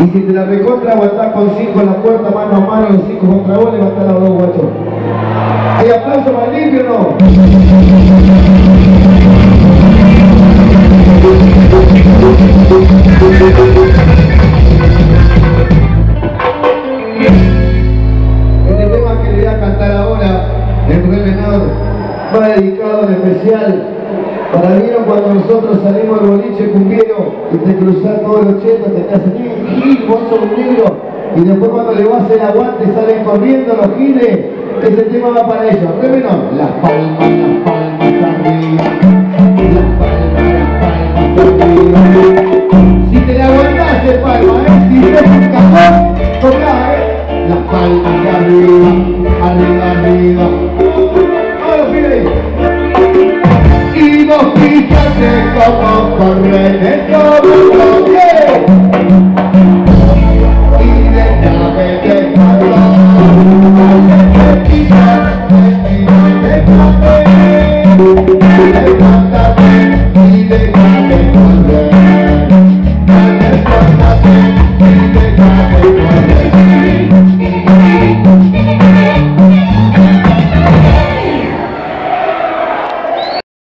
Y si te la recontra aguantás con cinco en la puerta, mano a mano, los cinco contra vos, levantá los dos guachos. ¿Hay aplauso el limpio o no? Este tema que le voy a cantar ahora, el re menor, va dedicado en especial para vieron cuando nosotros salimos al boliche cumbiero y te cruzás todos los chetos, te hacen gil, y después cuando le vas el aguante salen corriendo los giles, ese tema va para ellos. Re. Las palmas, las palmas arriba, las palmas, las palmas arriba. Si te la aguantás de palma, ¿eh? si tienes un cajón, tocá, ¿eh? Las palmas arriba, arriba, arriba. ¡Vamos, pide! Y vos fíjate como